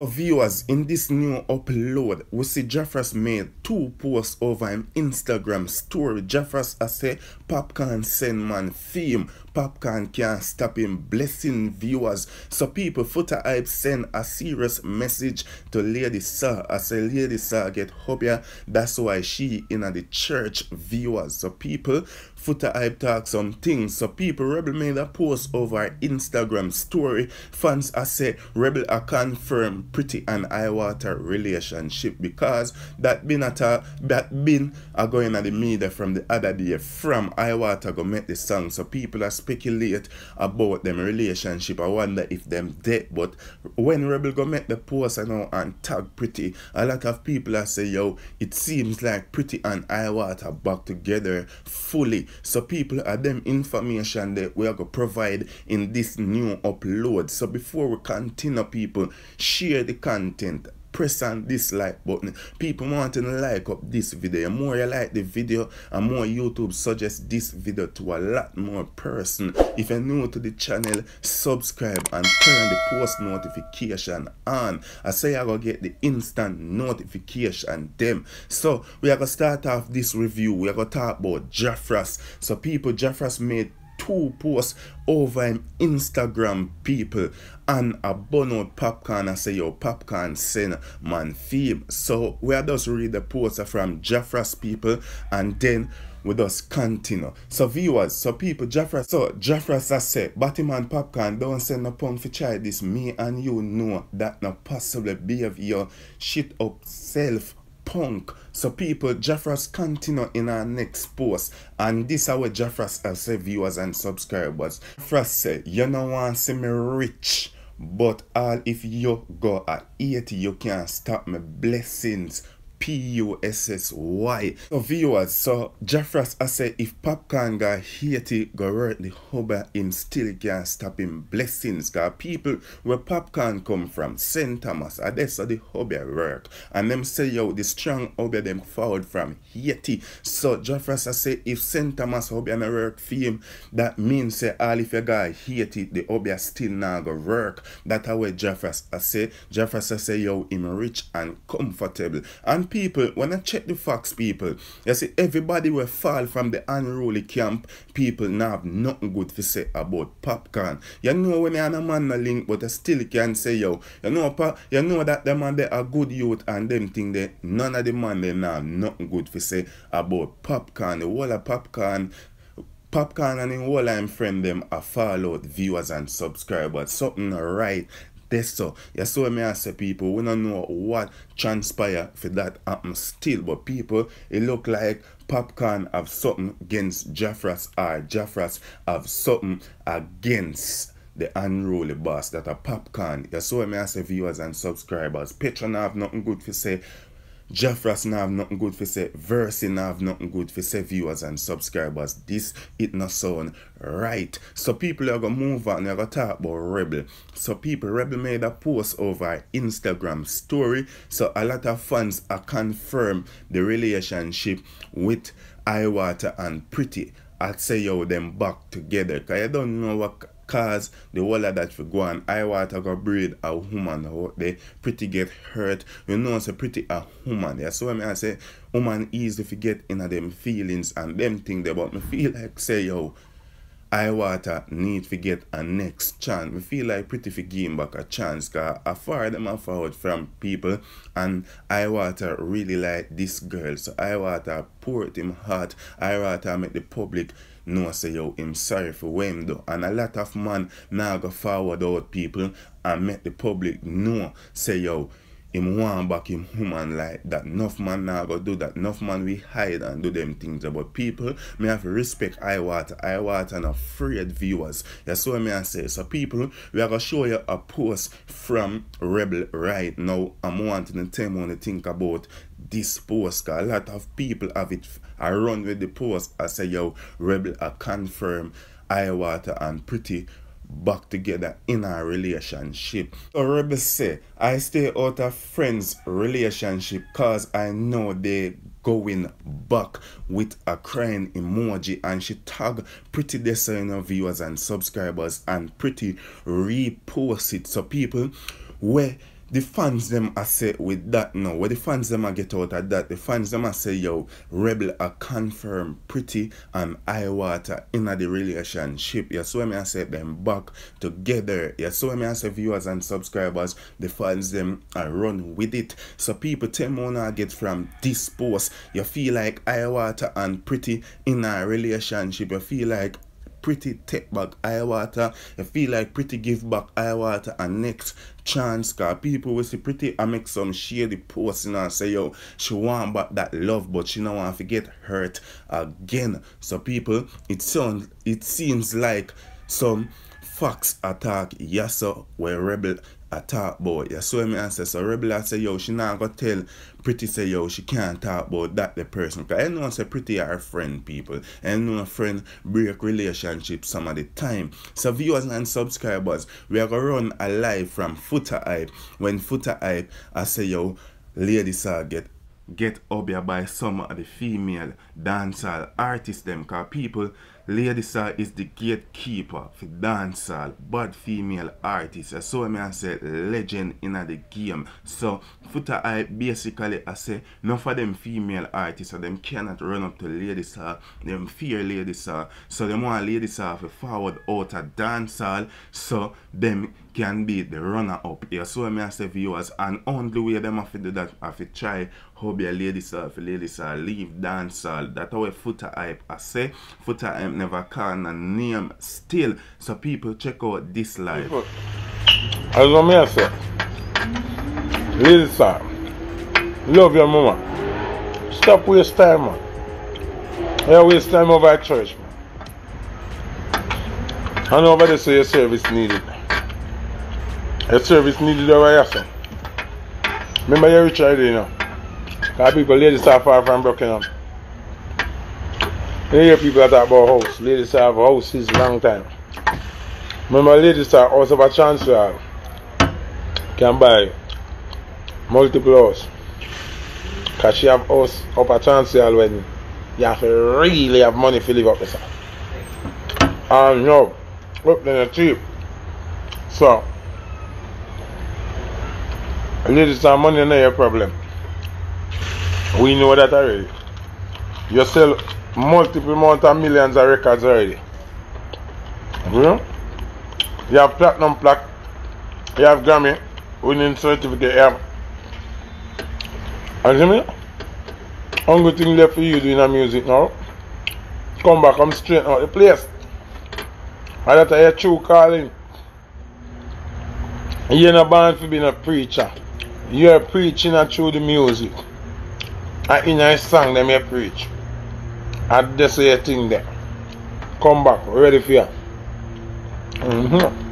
Viewers, in this new upload, we see Jeffress made two posts over him Instagram story. Jeffress I say Popcaan send man theme. Popcaan can't stop him blessing viewers. So people Foota Hype send a serious message to Lady Saw. I say Lady Saw get hobby. That's why she in the church viewers. So people Foota Hype talk some things. So people Rebel made a post over Instagram story. Fans I say Rebel I confirm pretty and Iwaata relationship because that been at a that been a going at the media from the other day from Iwaata go make the song so people are speculate about them relationship. I wonder if them dead but when Rebel go make the post I know and tag pretty a lot of people are say yo it seems like pretty and Iwaata back together fully. So people are them information that we are to provide in this new upload. So before we continue people share the content press on dislike button. People want to like up this video. More you like the video and more youtube suggests this video to a lot more person. If you're new to the channel subscribe and turn the post notification on. I say i gonna get the instant notification them. So we are gonna start off this review. We are gonna talk about Jeffress so people Jeffress made two posts over him Instagram people and a bun out Popcaan and say yo Popcaan send man theme. So we are just read the post from Jeffress people and then we just continue. So viewers, so people, Jeffress, so Jeffress I say, Batman Popcaan don't send no punk for try this. Me and you know that no possibly behave your shit up self punk. So people, Jeffress continue in our next post. And this is what Jeffress has say viewers and subscribers. Jeffress say, you know want to see me rich. But all if you go at 80, you can't stop my blessings P-U-S-S-Y. So viewers, so Jeffress I say if Popcaan got Haiti go hurt the hubba him still can't stop him blessings. Cause people where Popcaan come from, St. Thomas, and that's how the hubba work. And them say yo the strong hubba them forward from Haiti. So Jeffress I say if St. Thomas hubba no work for him, that means say all if you got Haiti, the hubba still not go work. That how Jeffress I say. Jeffress I say yo him rich and comfortable. And people, when I check the facts, people, you see everybody will fall from the unruly camp. People now have nothing good to say about Popcaan. You know when you're a man a link, but I still can say yo. You know, pa, you know that the man they are good youth and them thing that none of the man they now have nothing good to say about Popcaan. The whole of Popcaan Popcaan and in all I'm friend them are followed viewers and subscribers. Something right this so you saw me I say people we don't know what transpire for that happen still but people it look like Popcaan have something against Jeffress or Jeffress have something against the unruly boss that a Popcaan. You saw me I say viewers and subscribers. Patreon have nothing good to say Jeffress now have nothing good for say. Versi now have nothing good for say viewers and subscribers. This it not sound right. So people are gonna move on. They're gonna talk about Rebel. So people, Rebel made a post over Instagram story. So a lot of fans are confirm the relationship with Iwaata and Pretty. I'd say yo them back together. Cause I don't know what cause the of that for go on I want to go breed a woman out there pretty get hurt you know it's a pretty a woman yeah so I mean I say woman easy to get in them feelings and them thing there but me feel like say yo Iwaata need to get a next chance. Me feel like pretty for give back a chance cause I far them forward from people and Iwaata really like this girl. So Iwaata pour it him heart. Iwaata make the public know say yo him sorry for what him. And a lot of man now go forward out people and make the public know say yo him want back him woman like that. Enough man now go do that. Enough man we hide and do them things. But people, me have to respect Iwaata. Iwaata and afraid viewers. That's what me I say. So people, we are gonna show you a post from Rebel right now. I'm wanting to tell you think about this post. Cause a lot of people have it I run with the post. I say yo, Rebel I confirm Iwaata and pretty back together in a relationship. So Rebel say, I stay out of friends relationship cause I know they going back with a crying emoji and she tag pretty designer viewers and subscribers and pretty repost it so people where the fans them are say with that now. What the fans them I get out of that, the fans them I say yo, Rebel are confirmed pretty and Iwaata in the relationship. Yeah, so me I say them back together. Yeah, so me I say viewers and subscribers, the fans them are run with it. So people tell me wanna get from this post. You feel like Iwaata and pretty in a relationship. You feel like pretty take back Iwaata. You feel like pretty give back Iwaata and next chance cause people will see pretty I make some shady post you know and say yo she want back that love but she don't want to get hurt again. So people it sounds it seems like some Fox attack yes sir where rebel a talk about. You saw me say, so Rebel I say, yo, she not gonna tell Pretty say, yo, she can't talk about that the person. Cause I know say Pretty are friend people. And know friend break relationship some of the time. So viewers and subscribers, we are gonna run a live from Foota Hype. When Foota Hype, I say, yo, ladies are get get up by some of the female dancehall artists them cause people Lady Saw is the gatekeeper for dancehall, bad female artists. So I mean say legend in the game. So Foota I basically I say none of them female artists so them cannot run up to Lady Saw. Them fear Lady Saw. So them want Lady Saw to forward out a dancehall so them can be the runner up here. So I mean say viewers and only way them have to do that have to try how be a Lady for Lady Saw leave dancehall. That's how a Foota Hype I say. Foota Hype never call a name still. So people check out this live. As I say, Lady Saw, love your mama. Stop waste time man. You waste time over at church man. I know nobody say your service needed. Your service needed over here, Remember you rich already, you know. Because people, ladies are far from up. You hear people talk about house. Ladies have a house since a long time. Remember, ladies are house a transfer can buy multiple house. Because she have house up a transfer when you have to really have money to live up her. And no, up then cheap. So, ladies have money not your problem. We know that already. You sell multiple amount of millions of records already. You know? You have platinum plaque, you have Grammy, winning certificate, you have. And you know? Only thing left for you doing a music now. Come back, come straight out the place. And that's your true calling. You're not born to be a preacher. You're preaching through the music. And in a song, them you preach. And that's your thing there. Come back, ready for you. Mm-hmm.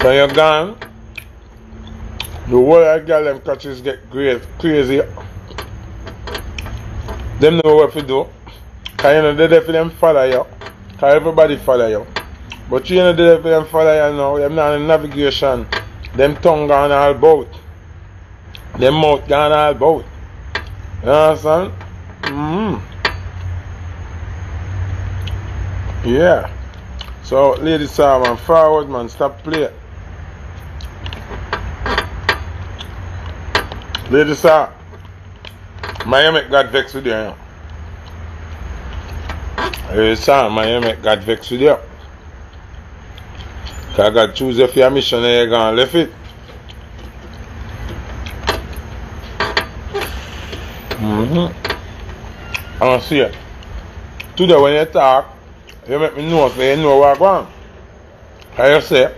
So you're gone. The whole I got them catches get crazy. crazy. Them know what to do. Cause you know they definitely follow you. Cause everybody follow you. But you know they them follow you now. Them not in navigation. Them tongue gone all about. Them mouth gone all about. You understand? Mm-hmm. Yeah. So, Lady Saw, man, forward, man, stop play. Ladies sir, Miami got vexed with you. know. Ladies sir, Miami got vexed with you. Cause I got choose if your mission and you're gonna left it. Mm-hmm. I see it. Today when you talk, you make me know so you know what I'm going. How you say,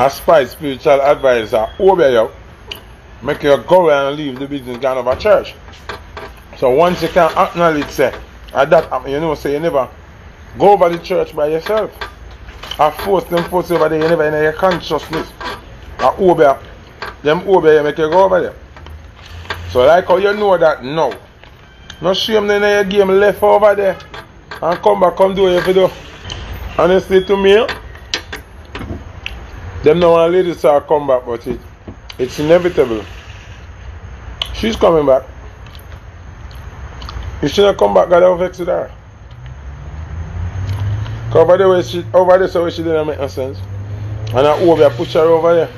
a spy spiritual advisor over you, make you go and leave the business kind of a church. So once you can acknowledge say, at that you know say you never go over the church by yourself. and force them force over there, you never in your consciousness. And over them over you make you go over there. So like how you know that now. No shame then your game left over there. And come back, come do it, what you do. Honestly to me, them now want ladies to come back, but it, it's inevitable. She's coming back. If she not come back, God will vex with her. Over there, she, over there, so she didn't make no sense. And I over, I push her over there.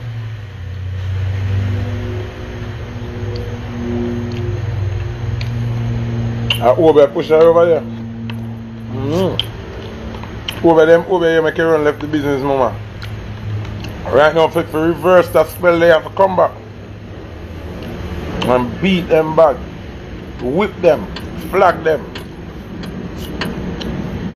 I over, push her over there. Mm. Over them, over here, make her run left the business, mama. Right now, fit for reverse that spell, they have to come back. And beat them back. Whip them. Flag them.